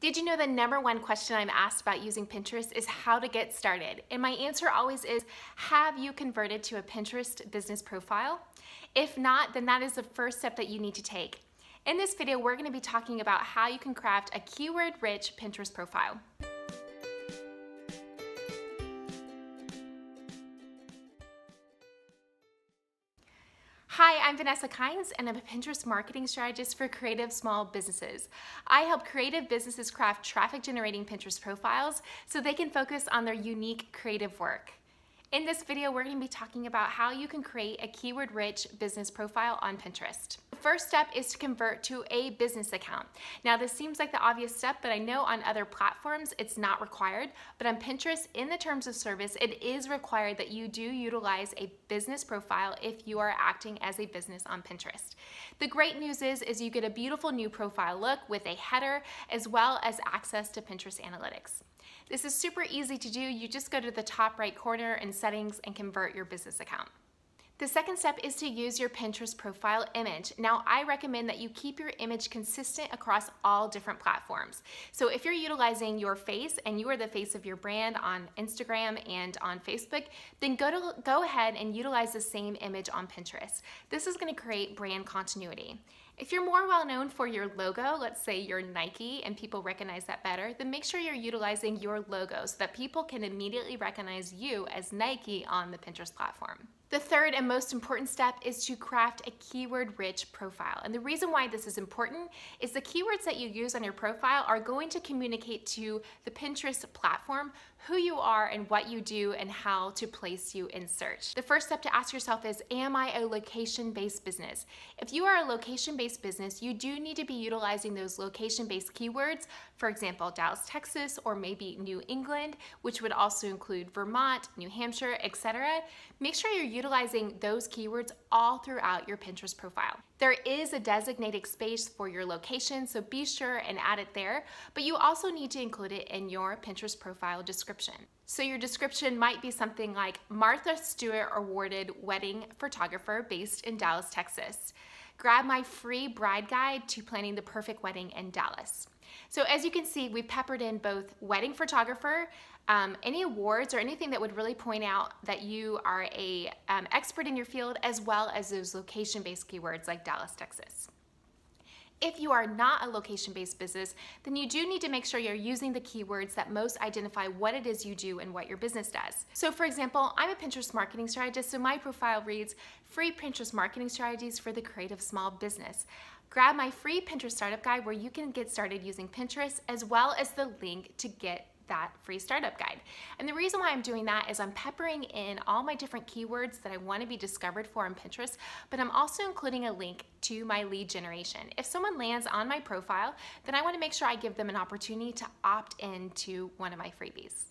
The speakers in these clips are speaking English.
Did you know the number one question I'm asked about using Pinterest is how to get started? And my answer always is, have you converted to a Pinterest business profile? If not, then that is the first step that you need to take. In this video, we're gonna be talking about how you can craft a keyword-rich Pinterest profile. Hi, I'm Vanessa Kynes and I'm a Pinterest marketing strategist for creative small businesses. I help creative businesses craft traffic generating Pinterest profiles so they can focus on their unique creative work. In this video, we're gonna be talking about how you can create a keyword-rich business profile on Pinterest. First step is to convert to a business account. Now, this seems like the obvious step, but I know on other platforms it's not required, but on Pinterest, in the terms of service, it is required that you do utilize a business profile if you are acting as a business on Pinterest. The great news is, is you get a beautiful new profile look with a header, as well as access to Pinterest Analytics. This is super easy to do. You just go to the top right corner in settings and convert your business account. The second step is to use your Pinterest profile image. Now, I recommend that you keep your image consistent across all different platforms. So if you're utilizing your face and you are the face of your brand on Instagram and on Facebook, then go, to, go ahead and utilize the same image on Pinterest. This is gonna create brand continuity. If you're more well known for your logo, let's say you're Nike and people recognize that better, then make sure you're utilizing your logo so that people can immediately recognize you as Nike on the Pinterest platform. The third and most important step is to craft a keyword-rich profile. And the reason why this is important is the keywords that you use on your profile are going to communicate to the Pinterest platform who you are and what you do and how to place you in search. The first step to ask yourself is, am I a location-based business? If you are a location-based business, you do need to be utilizing those location-based keywords, for example, Dallas, Texas, or maybe New England, which would also include Vermont, New Hampshire, etc. Make sure you're utilizing those keywords all throughout your Pinterest profile. There is a designated space for your location, so be sure and add it there, but you also need to include it in your Pinterest profile description. So your description might be something like Martha Stewart awarded wedding photographer based in Dallas, Texas. Grab my free bride guide to planning the perfect wedding in Dallas. So as you can see, we peppered in both wedding photographer, um, any awards or anything that would really point out that you are a um, expert in your field, as well as those location-based keywords like Dallas, Texas. If you are not a location-based business, then you do need to make sure you're using the keywords that most identify what it is you do and what your business does. So for example, I'm a Pinterest marketing strategist, so my profile reads, free Pinterest marketing strategies for the creative small business. Grab my free Pinterest startup guide where you can get started using Pinterest as well as the link to get that free startup guide. And the reason why I'm doing that is I'm peppering in all my different keywords that I want to be discovered for on Pinterest, but I'm also including a link to my lead generation. If someone lands on my profile, then I want to make sure I give them an opportunity to opt into one of my freebies.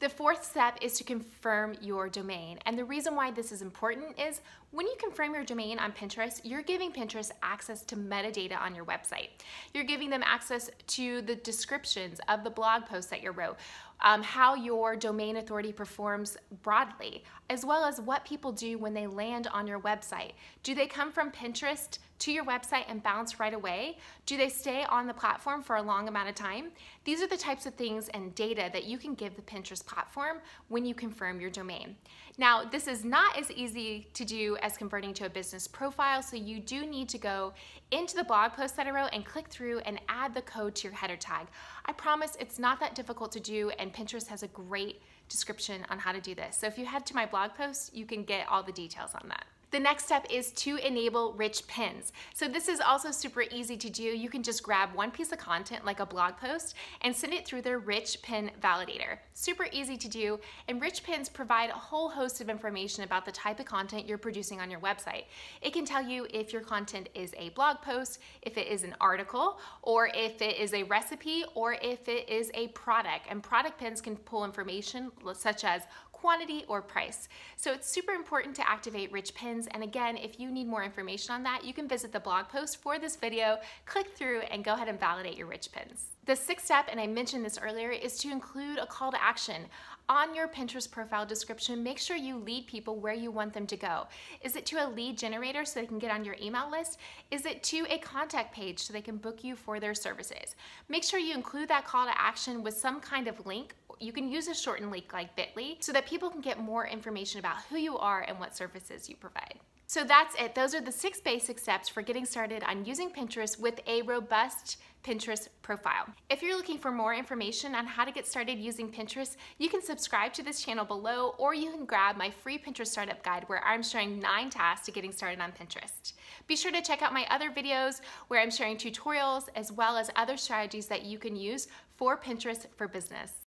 The fourth step is to confirm your domain. And the reason why this is important is when you confirm your domain on Pinterest, you're giving Pinterest access to metadata on your website. You're giving them access to the descriptions of the blog posts that you wrote, um, how your domain authority performs broadly, as well as what people do when they land on your website. Do they come from Pinterest to your website and bounce right away? Do they stay on the platform for a long amount of time? These are the types of things and data that you can give the Pinterest platform when you confirm your domain. Now, this is not as easy to do as converting to a business profile, so you do need to go into the blog post that I wrote and click through and add the code to your header tag. I promise it's not that difficult to do and Pinterest has a great description on how to do this. So if you head to my blog post, you can get all the details on that. The next step is to enable rich pins. So this is also super easy to do. You can just grab one piece of content like a blog post and send it through their rich pin validator. Super easy to do and rich pins provide a whole host of information about the type of content you're producing on your website. It can tell you if your content is a blog post, if it is an article, or if it is a recipe, or if it is a product. And product pins can pull information such as quantity, or price. So it's super important to activate rich pins. And again, if you need more information on that, you can visit the blog post for this video, click through and go ahead and validate your rich pins. The sixth step, and I mentioned this earlier, is to include a call to action. On your Pinterest profile description, make sure you lead people where you want them to go. Is it to a lead generator so they can get on your email list? Is it to a contact page so they can book you for their services? Make sure you include that call to action with some kind of link you can use a shortened link like bit.ly so that people can get more information about who you are and what services you provide. So that's it. Those are the six basic steps for getting started on using Pinterest with a robust Pinterest profile. If you're looking for more information on how to get started using Pinterest, you can subscribe to this channel below or you can grab my free Pinterest startup guide where I'm sharing nine tasks to getting started on Pinterest. Be sure to check out my other videos where I'm sharing tutorials as well as other strategies that you can use for Pinterest for business.